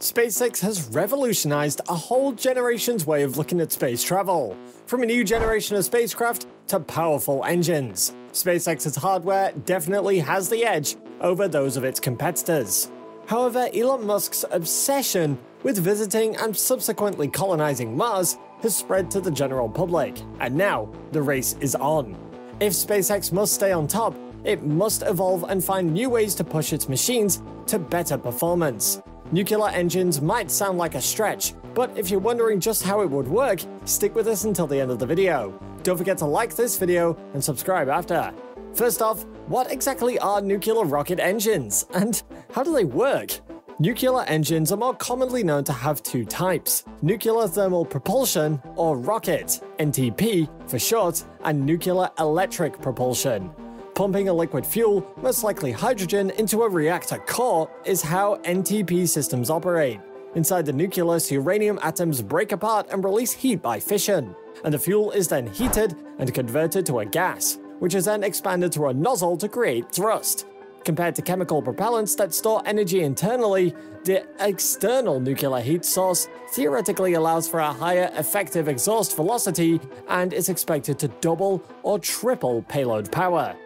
SpaceX has revolutionized a whole generation's way of looking at space travel, from a new generation of spacecraft to powerful engines. SpaceX's hardware definitely has the edge over those of its competitors. However, Elon Musk's obsession with visiting and subsequently colonizing Mars has spread to the general public, and now the race is on. If SpaceX must stay on top, it must evolve and find new ways to push its machines to better performance. Nuclear engines might sound like a stretch, but if you're wondering just how it would work, stick with us until the end of the video. Don't forget to like this video and subscribe after. First off, what exactly are nuclear rocket engines, and how do they work? Nuclear engines are more commonly known to have two types, nuclear thermal propulsion, or rocket, NTP for short, and nuclear electric propulsion. Pumping a liquid fuel, most likely hydrogen, into a reactor core is how NTP systems operate. Inside the nucleus, uranium atoms break apart and release heat by fission, and the fuel is then heated and converted to a gas, which is then expanded through a nozzle to create thrust. Compared to chemical propellants that store energy internally, the external nuclear heat source theoretically allows for a higher effective exhaust velocity and is expected to double or triple payload power.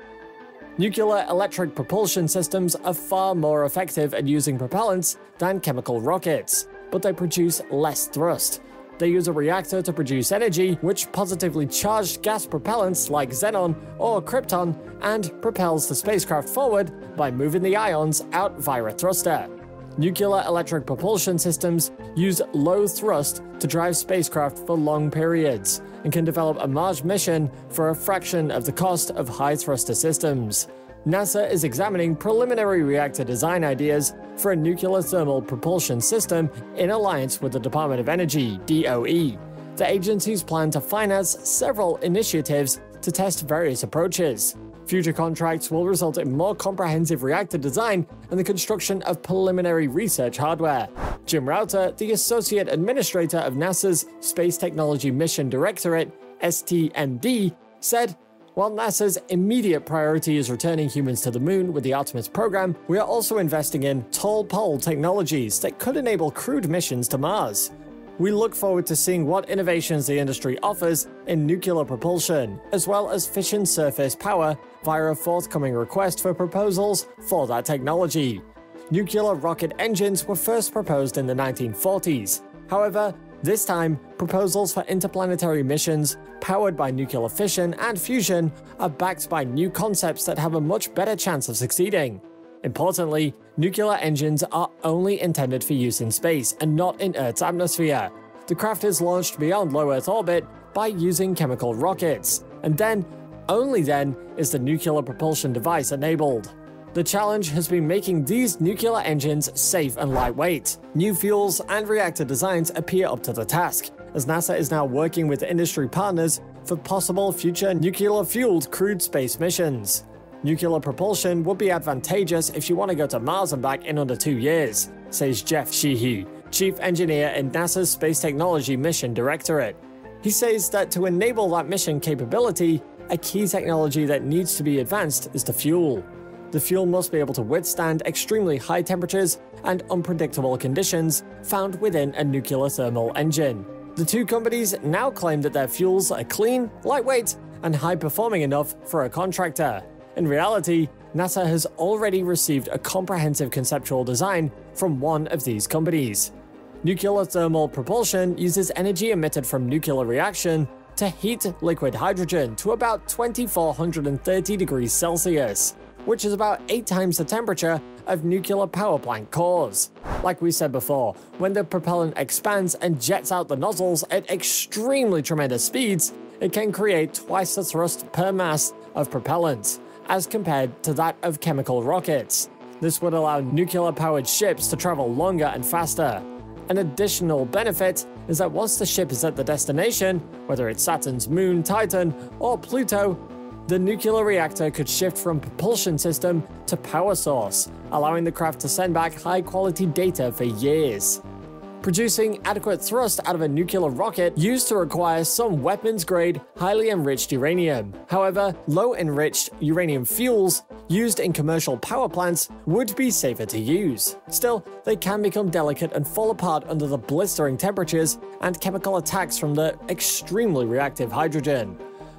Nuclear electric propulsion systems are far more effective at using propellants than chemical rockets, but they produce less thrust. They use a reactor to produce energy, which positively charged gas propellants like xenon or krypton, and propels the spacecraft forward by moving the ions out via a thruster. Nuclear electric propulsion systems use low thrust to drive spacecraft for long periods, and can develop a Mars mission for a fraction of the cost of high thruster systems. NASA is examining preliminary reactor design ideas for a nuclear thermal propulsion system in alliance with the Department of Energy, DOE. The agencies plan to finance several initiatives to test various approaches. Future contracts will result in more comprehensive reactor design and the construction of preliminary research hardware. Jim Reuter, the Associate Administrator of NASA's Space Technology Mission Directorate, STMD, said, while NASA's immediate priority is returning humans to the moon with the Artemis program, we are also investing in tall pole technologies that could enable crewed missions to Mars. We look forward to seeing what innovations the industry offers in nuclear propulsion, as well as fission surface power via a forthcoming request for proposals for that technology. Nuclear rocket engines were first proposed in the 1940s. However, this time, proposals for interplanetary missions powered by nuclear fission and fusion are backed by new concepts that have a much better chance of succeeding. Importantly, nuclear engines are only intended for use in space and not in Earth's atmosphere. The craft is launched beyond low Earth orbit by using chemical rockets, and then, only then, is the nuclear propulsion device enabled. The challenge has been making these nuclear engines safe and lightweight. New fuels and reactor designs appear up to the task, as NASA is now working with industry partners for possible future nuclear fueled crewed space missions. Nuclear propulsion would be advantageous if you want to go to Mars and back in under two years, says Jeff Sheehy, chief engineer in NASA's Space Technology Mission Directorate. He says that to enable that mission capability, a key technology that needs to be advanced is the fuel. The fuel must be able to withstand extremely high temperatures and unpredictable conditions found within a nuclear thermal engine. The two companies now claim that their fuels are clean, lightweight, and high performing enough for a contractor. In reality, NASA has already received a comprehensive conceptual design from one of these companies. Nuclear thermal propulsion uses energy emitted from nuclear reaction to heat liquid hydrogen to about 2430 degrees Celsius, which is about 8 times the temperature of nuclear power plant cores. Like we said before, when the propellant expands and jets out the nozzles at extremely tremendous speeds, it can create twice the thrust per mass of propellant as compared to that of chemical rockets. This would allow nuclear powered ships to travel longer and faster. An additional benefit is that once the ship is at the destination, whether it's Saturn's moon, Titan, or Pluto, the nuclear reactor could shift from propulsion system to power source, allowing the craft to send back high quality data for years. Producing adequate thrust out of a nuclear rocket used to require some weapons grade, highly enriched uranium. However, low enriched uranium fuels used in commercial power plants would be safer to use. Still, they can become delicate and fall apart under the blistering temperatures and chemical attacks from the extremely reactive hydrogen.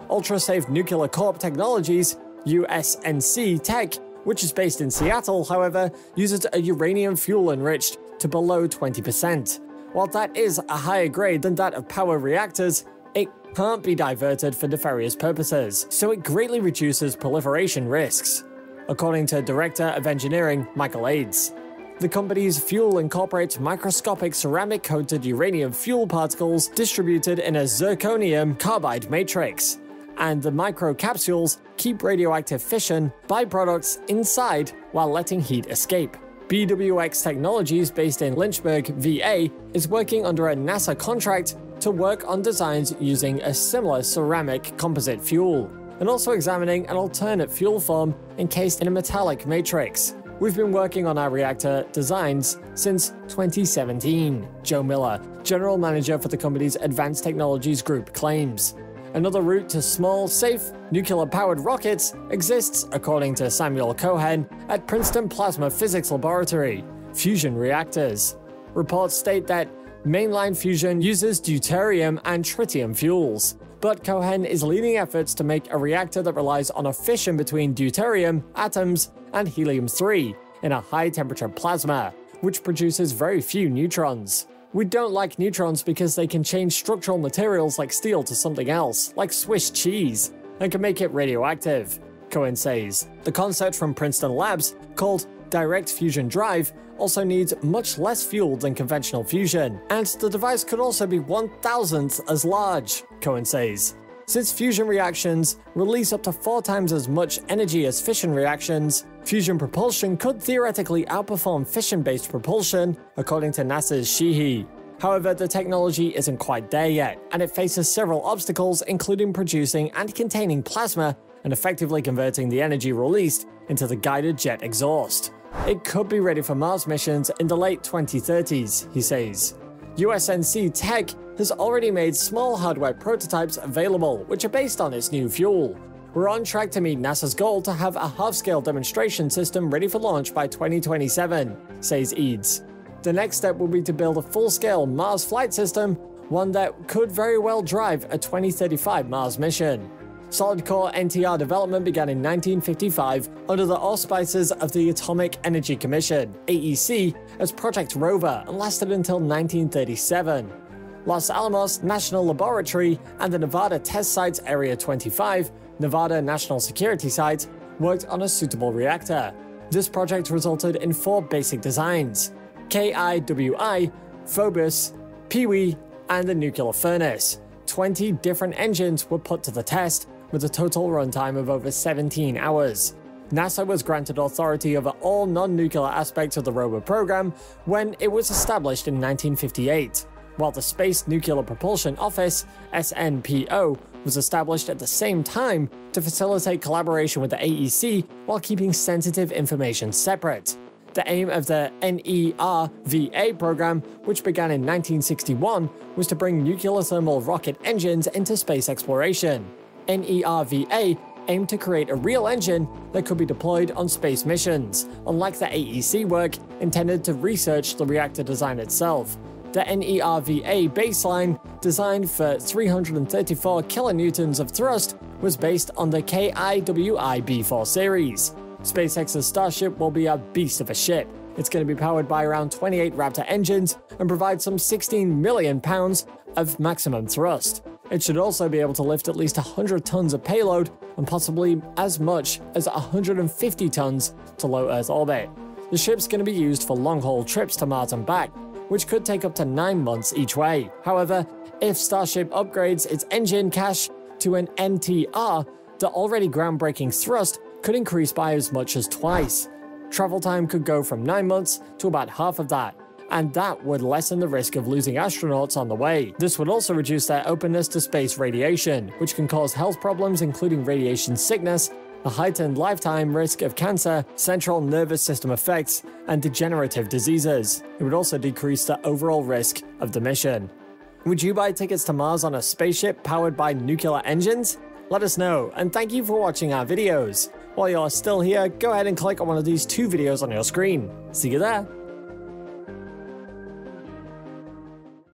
Ultra-Safe Nuclear Corp Technologies, USNC Tech, which is based in Seattle, however, uses a uranium fuel enriched to below 20%. While that is a higher grade than that of power reactors, it can't be diverted for nefarious purposes, so it greatly reduces proliferation risks, according to Director of Engineering Michael Eades. The company's fuel incorporates microscopic ceramic coated uranium fuel particles distributed in a zirconium carbide matrix, and the microcapsules keep radioactive fission byproducts inside while letting heat escape. BWX Technologies, based in Lynchburg, VA, is working under a NASA contract to work on designs using a similar ceramic composite fuel, and also examining an alternate fuel form encased in a metallic matrix. We've been working on our reactor designs since 2017, Joe Miller, general manager for the company's Advanced Technologies Group, claims. Another route to small, safe, nuclear-powered rockets exists, according to Samuel Cohen, at Princeton Plasma Physics Laboratory, fusion reactors. Reports state that mainline fusion uses deuterium and tritium fuels, but Cohen is leading efforts to make a reactor that relies on a fission between deuterium atoms and helium-3 in a high-temperature plasma, which produces very few neutrons. We don't like neutrons because they can change structural materials like steel to something else, like Swiss cheese, and can make it radioactive, Cohen says. The concept from Princeton Labs, called Direct Fusion Drive, also needs much less fuel than conventional fusion, and the device could also be one thousandth as large, Cohen says. Since fusion reactions release up to four times as much energy as fission reactions, fusion propulsion could theoretically outperform fission-based propulsion, according to NASA's Sheehy. However, the technology isn't quite there yet, and it faces several obstacles including producing and containing plasma and effectively converting the energy released into the guided jet exhaust. It could be ready for Mars missions in the late 2030s, he says. USNC Tech has already made small hardware prototypes available, which are based on its new fuel. We're on track to meet NASA's goal to have a half-scale demonstration system ready for launch by 2027, says Eades. The next step will be to build a full-scale Mars flight system, one that could very well drive a 2035 Mars mission. Solid core NTR development began in 1955 under the auspices of the Atomic Energy Commission, AEC, as Project Rover and lasted until 1937. Los Alamos National Laboratory and the Nevada Test Site's Area 25, Nevada National Security Site, worked on a suitable reactor. This project resulted in four basic designs KIWI, Phoebus, Pewee, and the nuclear furnace. 20 different engines were put to the test, with a total runtime of over 17 hours. NASA was granted authority over all non-nuclear aspects of the rover program when it was established in 1958, while the Space Nuclear Propulsion Office, SNPO, was established at the same time to facilitate collaboration with the AEC while keeping sensitive information separate. The aim of the NERVA program, which began in 1961, was to bring nuclear thermal rocket engines into space exploration. NERVA aimed to create a real engine that could be deployed on space missions, unlike the AEC work intended to research the reactor design itself. The NERVA baseline, designed for 334 kilonewtons of thrust, was based on the KIWI B4 series. SpaceX's Starship will be a beast of a ship. It's going to be powered by around 28 Raptor engines and provide some 16 million pounds of maximum thrust. It should also be able to lift at least 100 tons of payload and possibly as much as 150 tons to low Earth orbit. The ship's going to be used for long haul trips to Mars and back, which could take up to 9 months each way. However, if Starship upgrades its engine cache to an NTR, the already groundbreaking thrust could increase by as much as twice. Travel time could go from 9 months to about half of that and that would lessen the risk of losing astronauts on the way. This would also reduce their openness to space radiation, which can cause health problems including radiation sickness a heightened lifetime risk of cancer, central nervous system effects, and degenerative diseases. It would also decrease the overall risk of the mission. Would you buy tickets to Mars on a spaceship powered by nuclear engines? Let us know, and thank you for watching our videos. While you're still here, go ahead and click on one of these two videos on your screen. See you there!